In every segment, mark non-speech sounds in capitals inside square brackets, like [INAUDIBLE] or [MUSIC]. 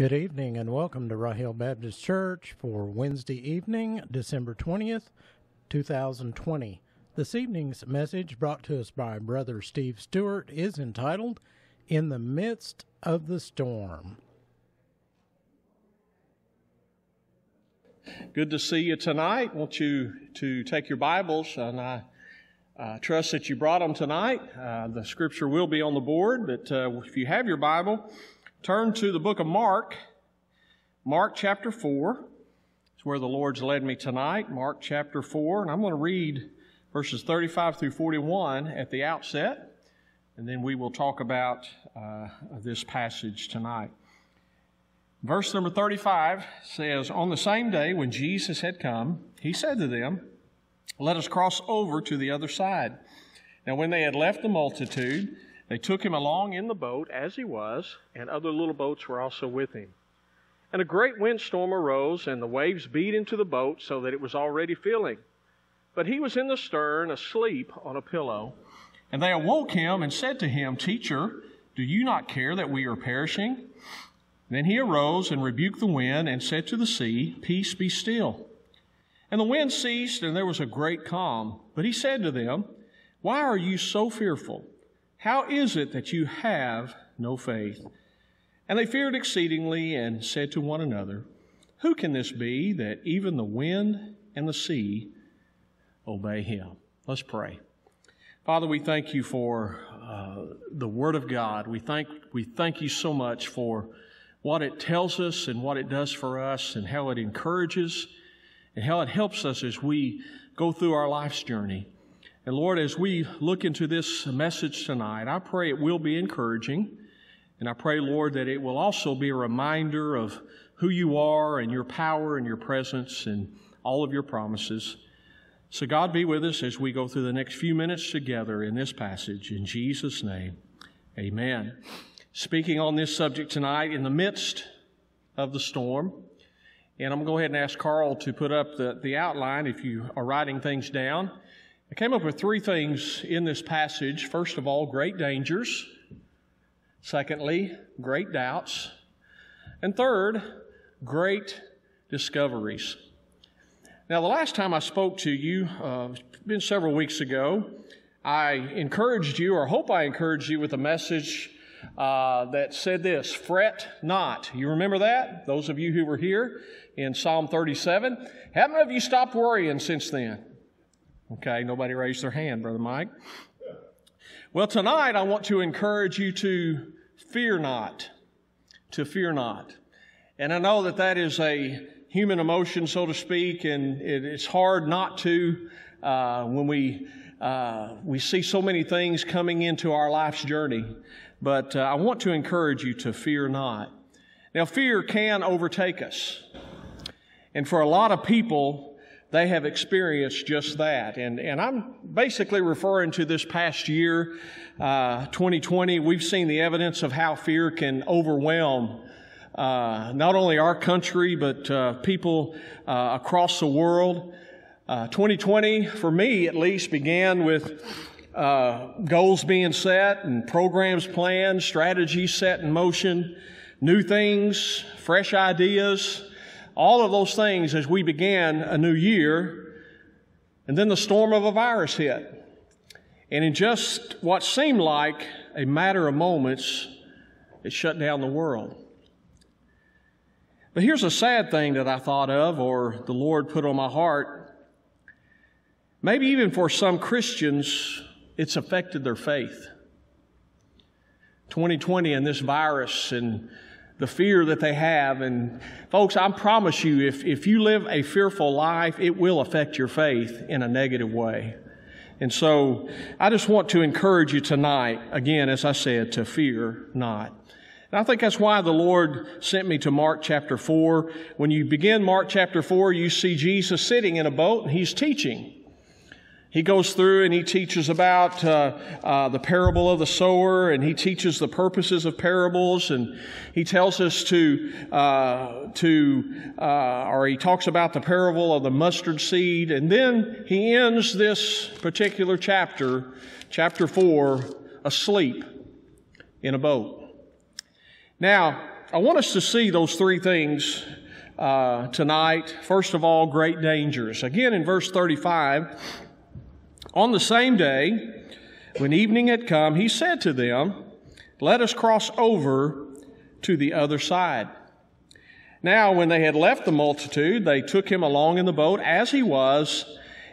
Good evening and welcome to Rye Hill Baptist Church for Wednesday evening, December 20th, 2020. This evening's message brought to us by Brother Steve Stewart is entitled In the Midst of the Storm. Good to see you tonight. I want you to take your Bibles, and I uh, trust that you brought them tonight. Uh, the scripture will be on the board, but uh, if you have your Bible, turn to the book of Mark, Mark chapter 4. It's where the Lord's led me tonight, Mark chapter 4, and I'm going to read verses 35 through 41 at the outset, and then we will talk about uh, this passage tonight. Verse number 35 says, On the same day when Jesus had come, he said to them, Let us cross over to the other side. Now, when they had left the multitude, they took him along in the boat as he was, and other little boats were also with him. And a great windstorm arose, and the waves beat into the boat so that it was already filling. But he was in the stern, asleep on a pillow. And they awoke him and said to him, Teacher, do you not care that we are perishing? Then he arose and rebuked the wind and said to the sea, Peace be still. And the wind ceased, and there was a great calm. But he said to them, Why are you so fearful? How is it that you have no faith? And they feared exceedingly and said to one another, Who can this be that even the wind and the sea obey him? Let's pray. Father, we thank you for uh, the Word of God. We thank, we thank you so much for what it tells us and what it does for us and how it encourages and how it helps us as we go through our life's journey. And Lord, as we look into this message tonight, I pray it will be encouraging. And I pray, Lord, that it will also be a reminder of who you are and your power and your presence and all of your promises. So, God be with us as we go through the next few minutes together in this passage. In Jesus' name, amen speaking on this subject tonight in the midst of the storm. And I'm going to go ahead and ask Carl to put up the, the outline if you are writing things down. I came up with three things in this passage. First of all, great dangers. Secondly, great doubts. And third, great discoveries. Now, the last time I spoke to you, uh, been several weeks ago, I encouraged you, or hope I encouraged you, with a message uh, that said this fret not. You remember that? Those of you who were here in Psalm 37. How many of you stopped worrying since then? Okay, nobody raised their hand, Brother Mike. Well, tonight I want to encourage you to fear not. To fear not. And I know that that is a human emotion, so to speak, and it's hard not to uh, when we uh, we see so many things coming into our life's journey. But uh, I want to encourage you to fear not. Now, fear can overtake us. And for a lot of people, they have experienced just that. And, and I'm basically referring to this past year, uh, 2020. We've seen the evidence of how fear can overwhelm uh, not only our country, but uh, people uh, across the world. 2020, uh, for me at least, began with uh, goals being set and programs planned, strategies set in motion, new things, fresh ideas, all of those things as we began a new year. And then the storm of a virus hit. And in just what seemed like a matter of moments, it shut down the world. But here's a sad thing that I thought of, or the Lord put on my heart. Maybe even for some Christians, it's affected their faith. 2020 and this virus and the fear that they have. And folks, I promise you, if, if you live a fearful life, it will affect your faith in a negative way. And so I just want to encourage you tonight, again, as I said, to fear not. And I think that's why the Lord sent me to Mark chapter 4. When you begin Mark chapter 4, you see Jesus sitting in a boat and he's teaching. He goes through and he teaches about uh, uh, the parable of the sower, and he teaches the purposes of parables, and he tells us to uh, to uh, or he talks about the parable of the mustard seed, and then he ends this particular chapter, chapter four, asleep in a boat. Now, I want us to see those three things uh, tonight. First of all, great dangers. Again, in verse 35, on the same day, when evening had come, he said to them, Let us cross over to the other side. Now, when they had left the multitude, they took him along in the boat as he was,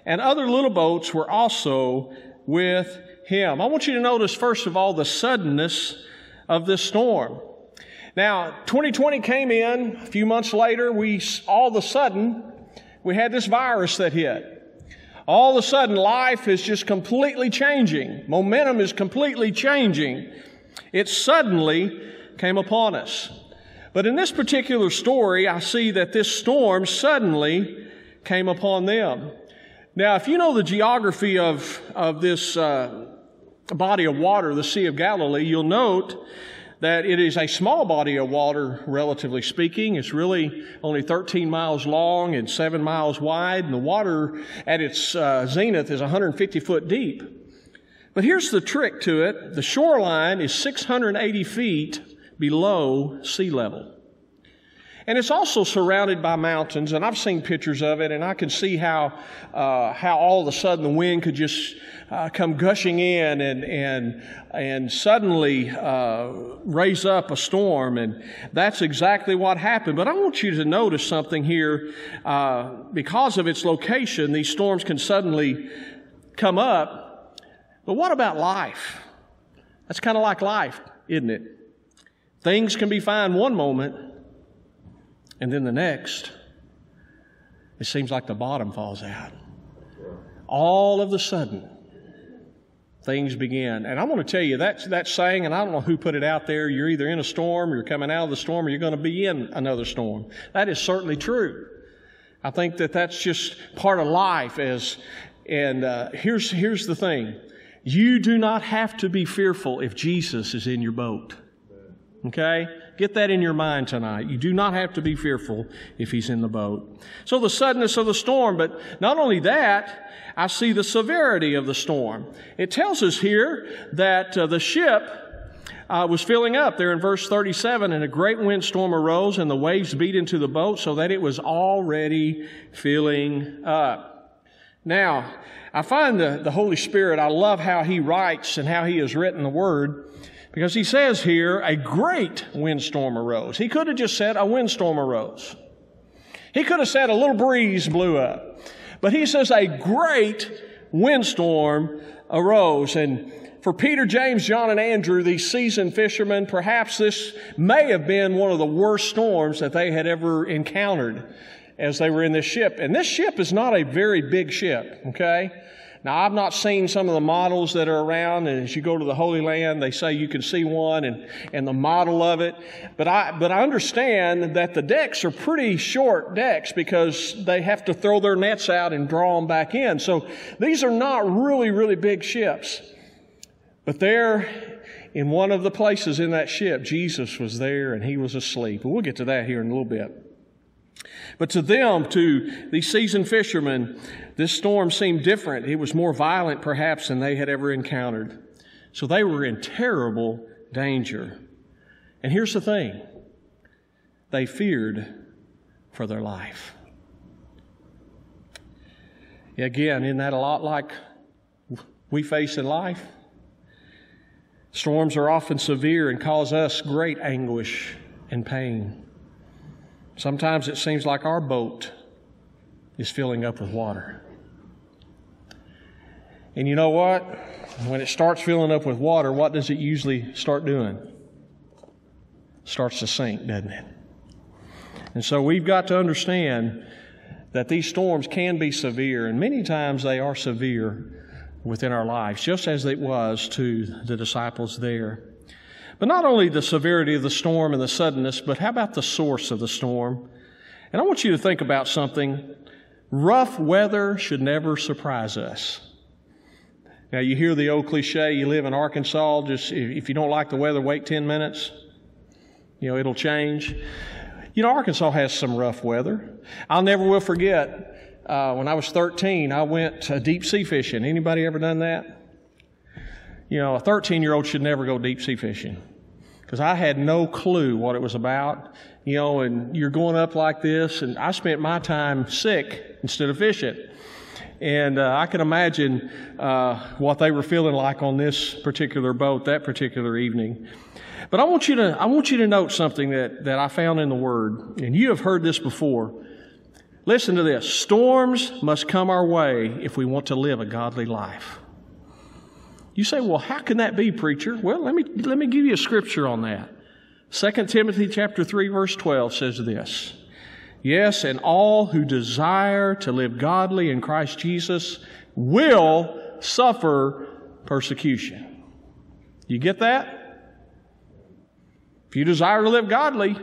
and other little boats were also with him. I want you to notice, first of all, the suddenness of this storm. Now, 2020 came in a few months later. We all of a sudden we had this virus that hit. All of a sudden, life is just completely changing. Momentum is completely changing. It suddenly came upon us. But in this particular story, I see that this storm suddenly came upon them. Now, if you know the geography of, of this uh, body of water, the Sea of Galilee, you'll note that it is a small body of water, relatively speaking. It's really only 13 miles long and 7 miles wide, and the water at its uh, zenith is 150 foot deep. But here's the trick to it the shoreline is 680 feet below sea level. And it's also surrounded by mountains, and I've seen pictures of it, and I can see how, uh, how all of a sudden the wind could just uh, come gushing in and, and, and suddenly uh, raise up a storm. And that's exactly what happened. But I want you to notice something here. Uh, because of its location, these storms can suddenly come up. But what about life? That's kind of like life, isn't it? Things can be fine one moment, and then the next, it seems like the bottom falls out. All of a sudden, things begin. And I want to tell you that that saying, and I don't know who put it out there. You're either in a storm, you're coming out of the storm, or you're going to be in another storm. That is certainly true. I think that that's just part of life. As and uh, here's here's the thing: you do not have to be fearful if Jesus is in your boat. Okay? Get that in your mind tonight. You do not have to be fearful if he's in the boat. So the suddenness of the storm, but not only that, I see the severity of the storm. It tells us here that uh, the ship uh, was filling up there in verse 37 and a great windstorm arose and the waves beat into the boat so that it was already filling up. Now, I find the, the Holy Spirit, I love how he writes and how he has written the word. Because he says here, a great windstorm arose. He could have just said, a windstorm arose. He could have said, a little breeze blew up. But he says, a great windstorm arose. And for Peter, James, John, and Andrew, these seasoned fishermen, perhaps this may have been one of the worst storms that they had ever encountered as they were in this ship. And this ship is not a very big ship, okay? Now, I've not seen some of the models that are around, and as you go to the Holy Land, they say you can see one and, and the model of it. But I, but I understand that the decks are pretty short decks because they have to throw their nets out and draw them back in. So these are not really, really big ships. But there, in one of the places in that ship, Jesus was there and he was asleep. And we'll get to that here in a little bit. But to them, to these seasoned fishermen, this storm seemed different. It was more violent, perhaps, than they had ever encountered. So they were in terrible danger. And here's the thing they feared for their life. Again, isn't that a lot like we face in life? Storms are often severe and cause us great anguish and pain. Sometimes it seems like our boat is filling up with water. And you know what? When it starts filling up with water, what does it usually start doing? starts to sink, doesn't it? And so we've got to understand that these storms can be severe, and many times they are severe within our lives, just as it was to the disciples there. But not only the severity of the storm and the suddenness, but how about the source of the storm? And I want you to think about something. Rough weather should never surprise us. Now, you hear the old cliche, you live in Arkansas, just if you don't like the weather, wait 10 minutes. You know, it'll change. You know, Arkansas has some rough weather. I'll never will forget uh, when I was 13, I went uh, deep sea fishing. Anybody ever done that? You know, a 13 year old should never go deep sea fishing. because I had no clue what it was about. You know, and you're going up like this, and I spent my time sick instead of fishing. And uh, I can imagine uh, what they were feeling like on this particular boat that particular evening. But I want you to, I want you to note something that, that I found in the Word, and you have heard this before. Listen to this. Storms must come our way if we want to live a godly life. You say, well, how can that be, preacher? Well, let me, let me give you a scripture on that. 2 Timothy chapter 3 verse 12 says this. Yes, and all who desire to live godly in Christ Jesus will suffer persecution. You get that? If you desire to live godly,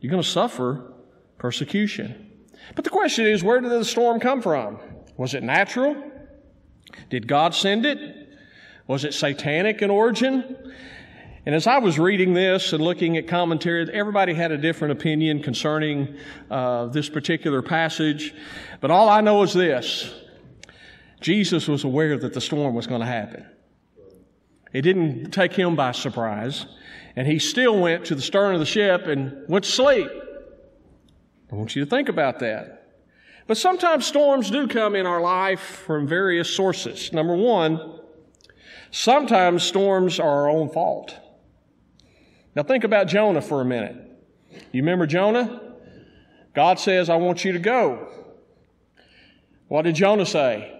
you're going to suffer persecution. But the question is, where did the storm come from? Was it natural? Did God send it? Was it satanic in origin? And as I was reading this and looking at commentary, everybody had a different opinion concerning uh, this particular passage. But all I know is this Jesus was aware that the storm was going to happen. It didn't take him by surprise. And he still went to the stern of the ship and went to sleep. I want you to think about that. But sometimes storms do come in our life from various sources. Number one, Sometimes storms are our own fault. Now think about Jonah for a minute. You remember Jonah? God says, I want you to go. What did Jonah say?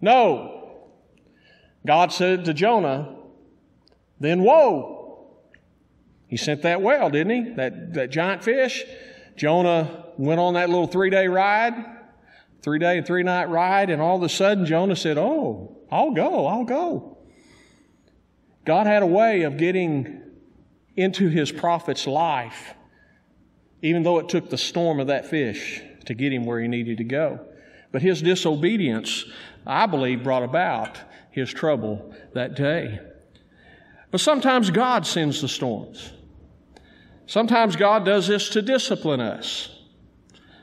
No. God said to Jonah, then woe. He sent that whale, didn't he? That, that giant fish. Jonah went on that little three day ride, three day and three night ride, and all of a sudden Jonah said, Oh, I'll go, I'll go. God had a way of getting into his prophet's life, even though it took the storm of that fish to get him where he needed to go. But his disobedience, I believe, brought about his trouble that day. But sometimes God sends the storms. Sometimes God does this to discipline us.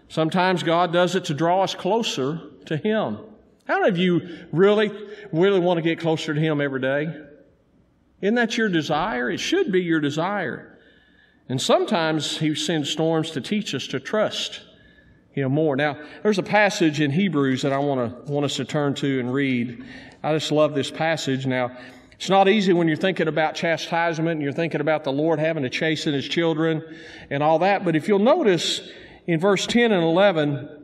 Sometimes God does it to draw us closer to Him. How many of you really, really want to get closer to Him every day? Isn't that your desire? It should be your desire. And sometimes He sends storms to teach us to trust Him more. Now, there's a passage in Hebrews that I want to want us to turn to and read. I just love this passage. Now, it's not easy when you're thinking about chastisement and you're thinking about the Lord having to chasten His children and all that. But if you'll notice in verse 10 and 11,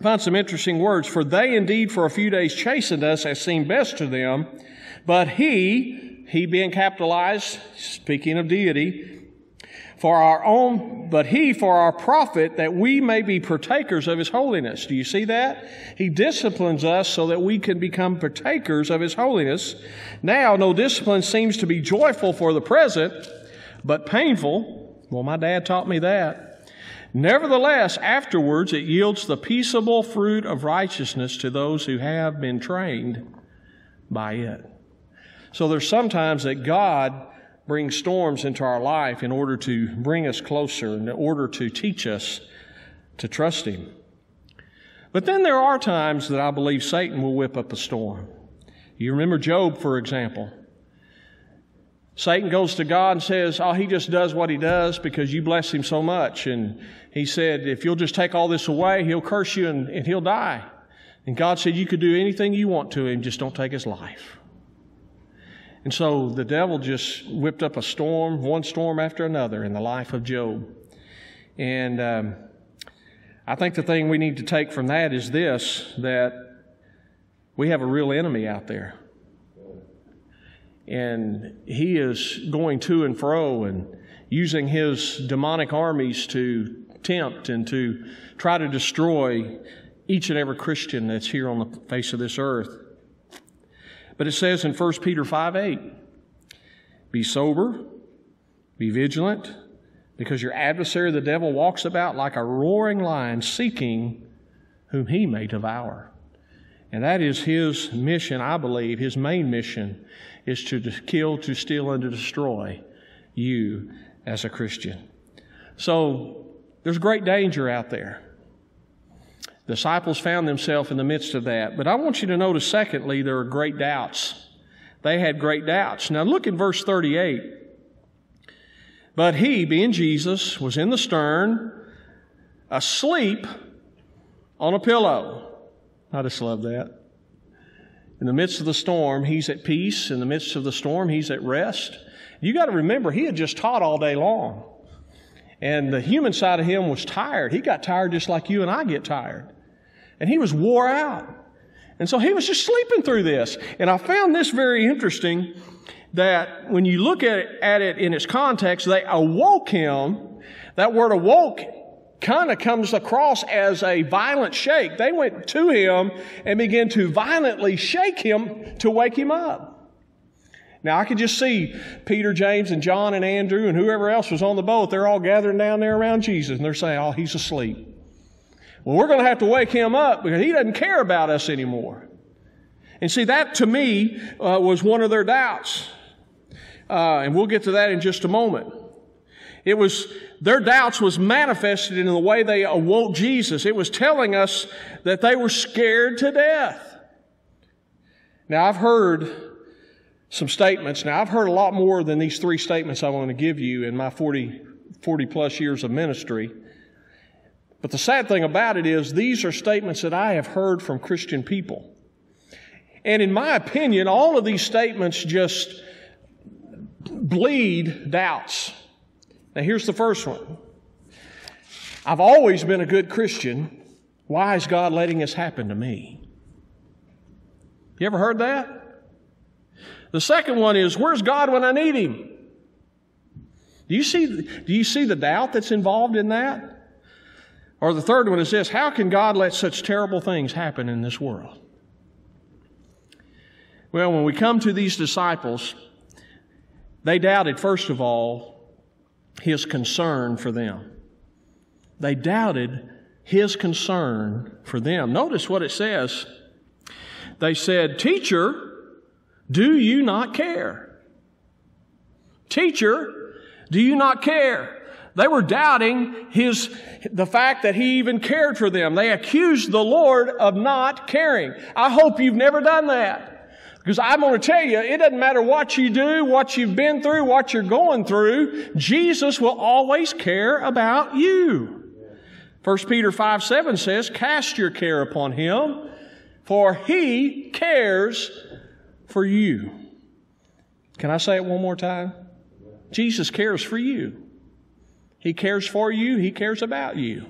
find some interesting words. For they indeed for a few days chastened us as seemed best to them, but he, he being capitalized, speaking of deity, for our own, but he for our profit that we may be partakers of his holiness. Do you see that? He disciplines us so that we can become partakers of his holiness. Now, no discipline seems to be joyful for the present, but painful. Well, my dad taught me that. Nevertheless, afterwards it yields the peaceable fruit of righteousness to those who have been trained by it. So there's sometimes that God brings storms into our life in order to bring us closer, in order to teach us to trust Him. But then there are times that I believe Satan will whip up a storm. You remember Job, for example. Satan goes to God and says, Oh, he just does what he does because you bless him so much. And he said, If you'll just take all this away, he'll curse you and, and he'll die. And God said, You could do anything you want to him, just don't take his life. And so the devil just whipped up a storm, one storm after another in the life of Job. And um, I think the thing we need to take from that is this that we have a real enemy out there and he is going to and fro and using his demonic armies to tempt and to try to destroy each and every Christian that's here on the face of this earth. But it says in 1 Peter 5 8, be sober, be vigilant, because your adversary, the devil, walks about like a roaring lion seeking whom he may devour. And that is his mission, I believe, his main mission is to kill, to steal, and to destroy you as a Christian. So there's great danger out there. The disciples found themselves in the midst of that. But I want you to notice, secondly, there are great doubts. They had great doubts. Now look in verse 38. But he, being Jesus, was in the stern, asleep on a pillow. I just love that. In the midst of the storm, he's at peace. In the midst of the storm, he's at rest. You got to remember, he had just taught all day long. And the human side of him was tired. He got tired just like you and I get tired. And he was wore out. And so he was just sleeping through this. And I found this very interesting that when you look at it, at it in its context, they awoke him. That word awoke kind of comes across as a violent shake. They went to him and began to violently shake him to wake him up. Now I could just see Peter, James, and John and Andrew and whoever else was on the boat. They're all gathering down there around Jesus and they're saying, Oh, he's asleep. Well, we're going to have to wake him up because he doesn't care about us anymore. And see, that to me uh, was one of their doubts. Uh, and we'll get to that in just a moment. It was, their doubts was manifested in the way they awoke Jesus. It was telling us that they were scared to death. Now, I've heard some statements. Now, I've heard a lot more than these three statements I want to give you in my 40, 40 plus years of ministry. But the sad thing about it is, these are statements that I have heard from Christian people. And in my opinion, all of these statements just bleed doubts. Now, here's the first one I've always been a good Christian. Why is God letting this happen to me? You ever heard that? The second one is, where's God when I need Him? Do you see, do you see the doubt that's involved in that? Or the third one is this How can God let such terrible things happen in this world? Well, when we come to these disciples, they doubted, first of all, his concern for them. They doubted his concern for them. Notice what it says. They said, Teacher, do you not care? Teacher, do you not care? They were doubting his, the fact that he even cared for them. They accused the Lord of not caring. I hope you've never done that. Because I'm going to tell you, it doesn't matter what you do, what you've been through, what you're going through, Jesus will always care about you. 1 Peter 5 7 says, Cast your care upon him, for he cares for you. Can I say it one more time? Jesus cares for you. He cares for you, He cares about you.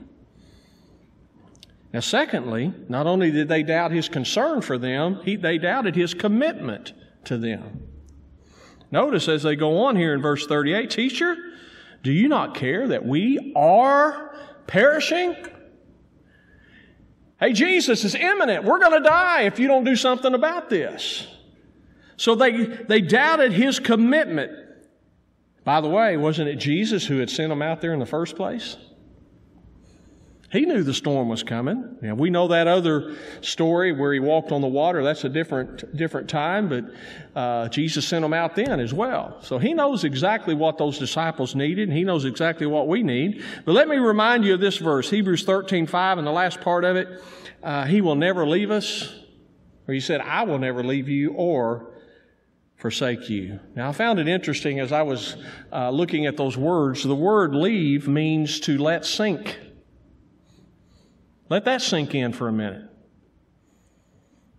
Now, secondly, not only did they doubt His concern for them, he, they doubted His commitment to them. Notice as they go on here in verse 38 Teacher, do you not care that we are perishing? Hey, Jesus is imminent. We're going to die if you don't do something about this. So they, they doubted his commitment. By the way, wasn't it Jesus who had sent them out there in the first place? He knew the storm was coming. Now, we know that other story where he walked on the water. That's a different, different time, but uh, Jesus sent him out then as well. So he knows exactly what those disciples needed, and he knows exactly what we need. But let me remind you of this verse, Hebrews 13, 5, and the last part of it. Uh, he will never leave us, or he said, I will never leave you or forsake you. Now, I found it interesting as I was uh, looking at those words. The word leave means to let sink. Let that sink in for a minute.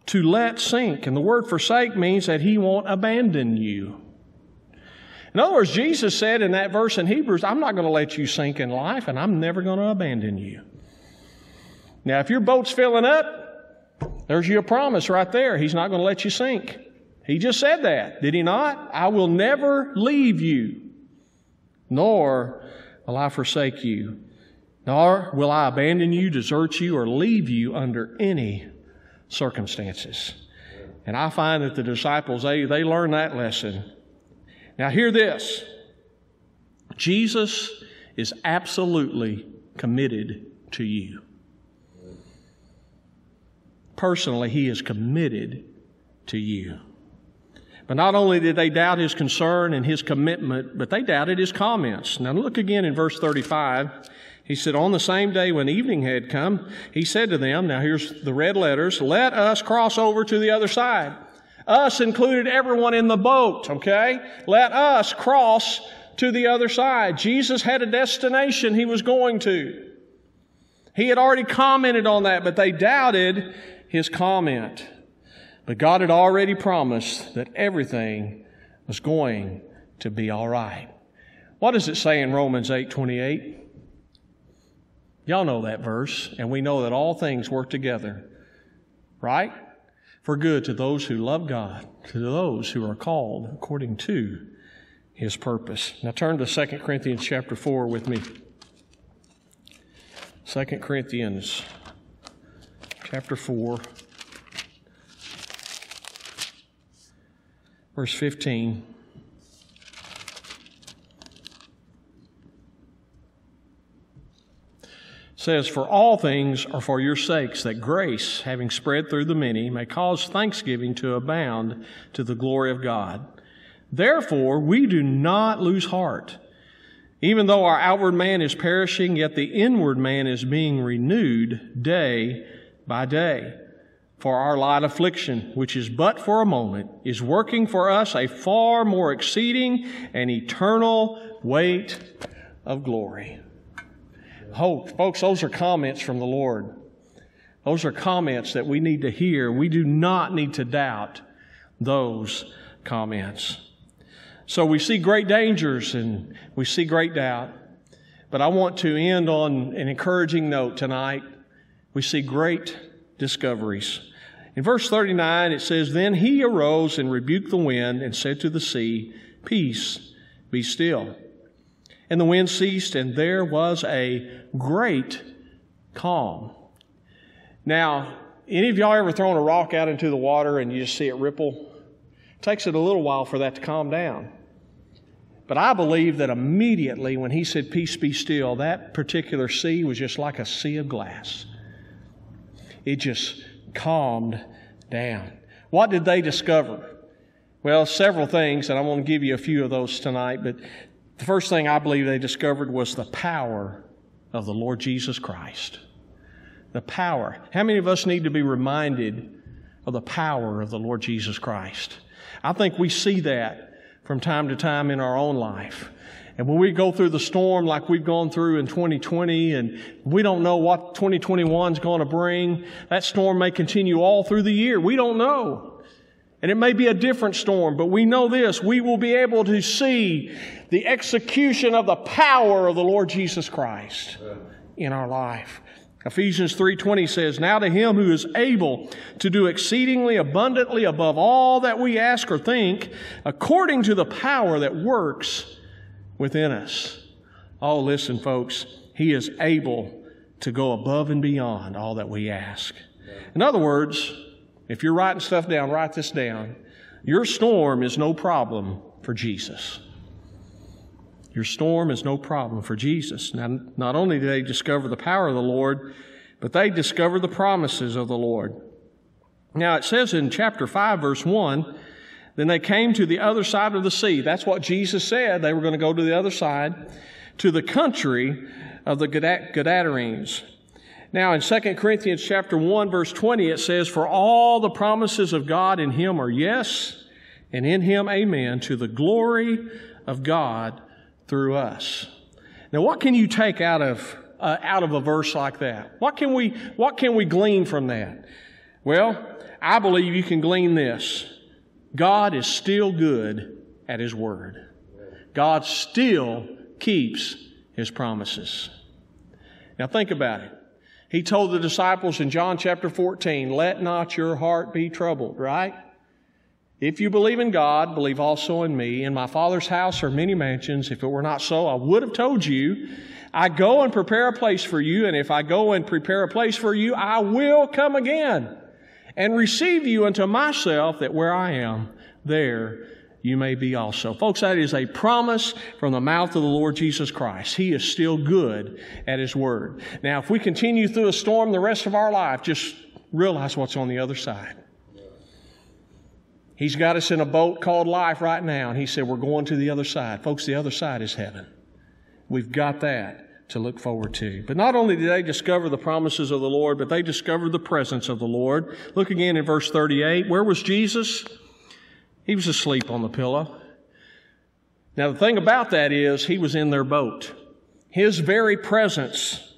To let sink. And the word forsake means that he won't abandon you. In other words, Jesus said in that verse in Hebrews, I'm not going to let you sink in life and I'm never going to abandon you. Now, if your boat's filling up, there's your promise right there. He's not going to let you sink. He just said that, did he not? I will never leave you, nor will I forsake you, nor will I abandon you, desert you, or leave you under any circumstances. And I find that the disciples, they, they learn that lesson. Now, hear this Jesus is absolutely committed to you. Personally, He is committed to you. But not only did they doubt his concern and his commitment, but they doubted his comments. Now look again in verse 35. He said, On the same day when evening had come, he said to them, Now here's the red letters, let us cross over to the other side. Us included everyone in the boat, okay? Let us cross to the other side. Jesus had a destination he was going to. He had already commented on that, but they doubted his comment. But God had already promised that everything was going to be all right. What does it say in Romans 8 28? Y'all know that verse, and we know that all things work together, right? For good to those who love God, to those who are called according to his purpose. Now turn to 2 Corinthians chapter 4 with me. 2 Corinthians chapter 4, verse 15. Says, For all things are for your sakes, that grace, having spread through the many, may cause thanksgiving to abound to the glory of God. Therefore, we do not lose heart. Even though our outward man is perishing, yet the inward man is being renewed day by day. For our light affliction, which is but for a moment, is working for us a far more exceeding and eternal weight of glory. Oh, folks, those are comments from the Lord. Those are comments that we need to hear. We do not need to doubt those comments. So we see great dangers and we see great doubt. But I want to end on an encouraging note tonight. We see great discoveries. In verse 39, it says, Then he arose and rebuked the wind and said to the sea, Peace, be still. And the wind ceased, and there was a great calm. Now, any of y'all ever thrown a rock out into the water and you just see it ripple? It takes it a little while for that to calm down. But I believe that immediately when he said, Peace be still, that particular sea was just like a sea of glass. It just calmed down. What did they discover? Well, several things, and I'm going to give you a few of those tonight, but the first thing I believe they discovered was the power of the Lord Jesus Christ. The power. How many of us need to be reminded of the power of the Lord Jesus Christ? I think we see that from time to time in our own life. And when we go through the storm like we've gone through in 2020 and we don't know what 2021 is going to bring, that storm may continue all through the year. We don't know. And it may be a different storm, but we know this. We will be able to see the execution of the power of the Lord Jesus Christ in our life. Ephesians 3:20 says, "Now to him who is able to do exceedingly abundantly above all that we ask or think, according to the power that works within us." Oh, listen folks, he is able to go above and beyond all that we ask. In other words, if you're writing stuff down, write this down. Your storm is no problem for Jesus. Your storm is no problem for Jesus. Now, not only did they discover the power of the Lord, but they discover the promises of the Lord. Now, it says in chapter 5, verse 1, then they came to the other side of the sea. That's what Jesus said. They were going to go to the other side, to the country of the Gadarenes. Now in 2 Corinthians chapter 1 verse 20 it says, For all the promises of God in him are yes, and in him amen, to the glory of God through us. Now what can you take out of, uh, out of a verse like that? What can we, what can we glean from that? Well, I believe you can glean this. God is still good at his word. God still keeps his promises. Now think about it. He told the disciples in John chapter 14, let not your heart be troubled, right? If you believe in God, believe also in me. In my Father's house are many mansions. If it were not so, I would have told you. I go and prepare a place for you, and if I go and prepare a place for you, I will come again and receive you unto myself, that where I am, there you may be also. Folks, that is a promise from the mouth of the Lord Jesus Christ. He is still good at His Word. Now, if we continue through a storm the rest of our life, just realize what's on the other side. He's got us in a boat called life right now, and He said, We're going to the other side. Folks, the other side is heaven. We've got that to look forward to. But not only did they discover the promises of the Lord, but they discovered the presence of the Lord. Look again in verse 38. Where was Jesus? He was asleep on the pillow. Now, the thing about that is, he was in their boat. His very presence,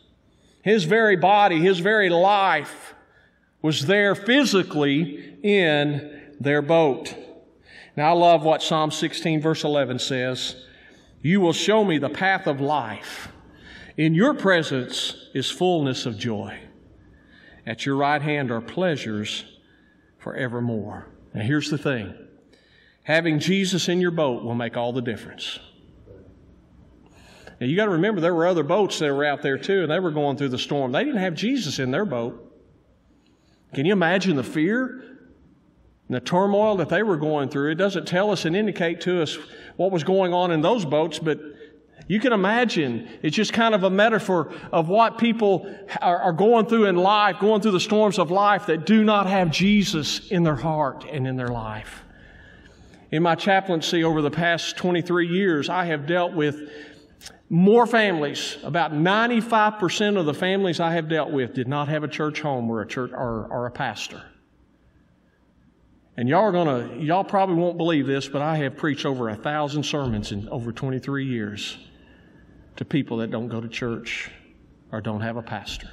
his very body, his very life was there physically in their boat. Now, I love what Psalm 16, verse 11 says You will show me the path of life. In your presence is fullness of joy. At your right hand are pleasures forevermore. Now, here's the thing having Jesus in your boat will make all the difference. Now, you got to remember there were other boats that were out there too, and they were going through the storm. They didn't have Jesus in their boat. Can you imagine the fear and the turmoil that they were going through? It doesn't tell us and indicate to us what was going on in those boats, but you can imagine it's just kind of a metaphor of what people are, are, going through in life, going through the storms of life that do not have Jesus in their heart and in their life. In my chaplaincy over the past 23 years, I have dealt with more families. About 95% of the families I have dealt with did not have a church home or a church or, or a pastor. And y'all are gonna, y'all probably won't believe this, but I have preached over a thousand sermons in over 23 years to people that don't go to church or don't have a pastor.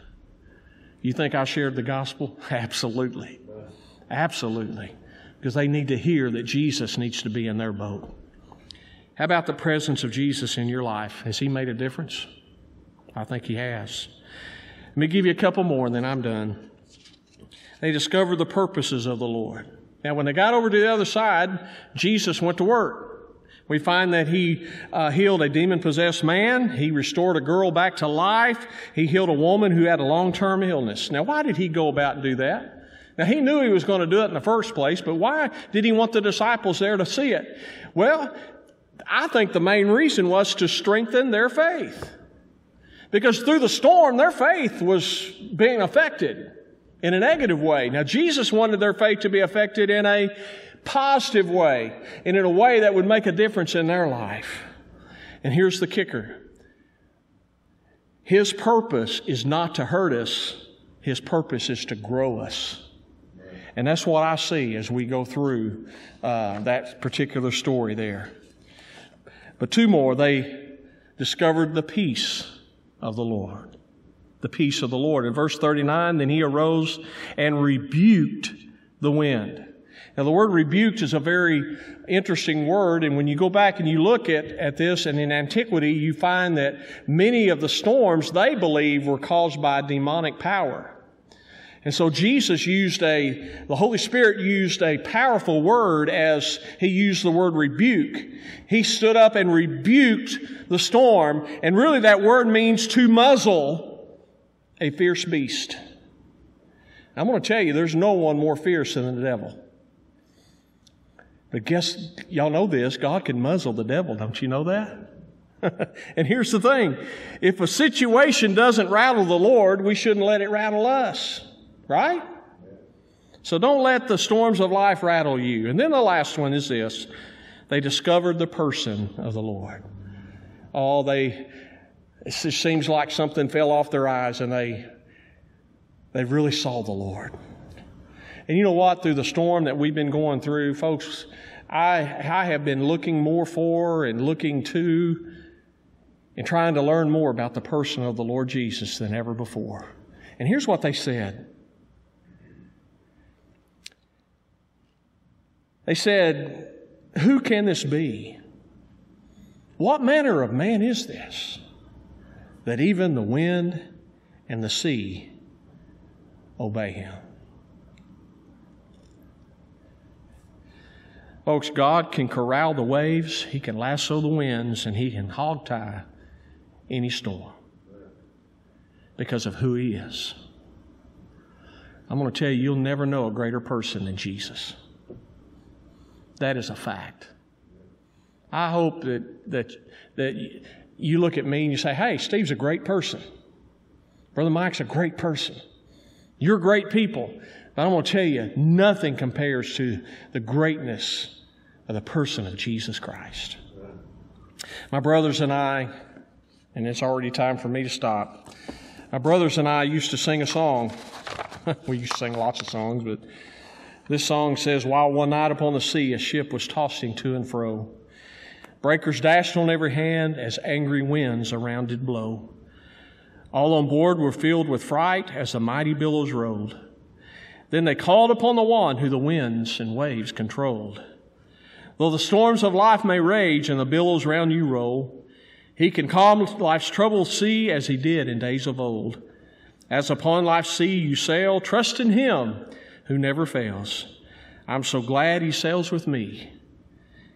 You think I shared the gospel? [LAUGHS] Absolutely. Absolutely. Because they need to hear that Jesus needs to be in their boat. How about the presence of Jesus in your life? Has He made a difference? I think He has. Let me give you a couple more and then I'm done. They discovered the purposes of the Lord. Now, when they got over to the other side, Jesus went to work. We find that he uh, healed a demon possessed man. He restored a girl back to life. He healed a woman who had a long term illness. Now, why did he go about and do that? Now, he knew he was going to do it in the first place, but why did he want the disciples there to see it? Well, I think the main reason was to strengthen their faith. Because through the storm, their faith was being affected in a negative way. Now, Jesus wanted their faith to be affected in a positive way and in a way that would make a difference in their life. And here's the kicker His purpose is not to hurt us, His purpose is to grow us. And that's what I see as we go through uh, that particular story there. But two more, they discovered the peace of the Lord. The peace of the Lord. In verse 39, then he arose and rebuked the wind now, the word rebuked is a very interesting word, and when you go back and you look at, at this, and in antiquity, you find that many of the storms they believe were caused by demonic power. And so Jesus used a, the Holy Spirit used a powerful word as he used the word rebuke. He stood up and rebuked the storm, and really that word means to muzzle a fierce beast. I'm going to tell you, there's no one more fierce than the devil. But guess, y'all know this, God can muzzle the devil, don't you know that? [LAUGHS] and here's the thing if a situation doesn't rattle the Lord, we shouldn't let it rattle us, right? So don't let the storms of life rattle you. And then the last one is this they discovered the person of the Lord. Oh, they, it just seems like something fell off their eyes and they, they really saw the Lord. And you know what? Through the storm that we've been going through, folks, I, I have been looking more for and looking to and trying to learn more about the person of the Lord Jesus than ever before. And here's what they said They said, Who can this be? What manner of man is this that even the wind and the sea obey him? Folks, God can corral the waves, He can lasso the winds, and He can hog tie any storm because of who He is. I'm going to tell you, you'll never know a greater person than Jesus. That is a fact. I hope that, that, that you look at me and you say, hey, Steve's a great person. Brother Mike's a great person. You're great people. But I'm going to tell you, nothing compares to the greatness of the person of Jesus Christ. My brothers and I, and it's already time for me to stop. My brothers and I used to sing a song. [LAUGHS] we used to sing lots of songs, but this song says, While one night upon the sea a ship was tossing to and fro, Breakers dashed on every hand as angry winds around did blow. All on board were filled with fright as the mighty billows rolled. Then they called upon the one who the winds and waves controlled. Though the storms of life may rage and the billows round you roll, he can calm life's troubled sea as he did in days of old. As upon life's sea you sail, trust in him who never fails. I'm so glad he sails with me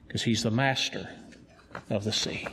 because he's the master of the sea.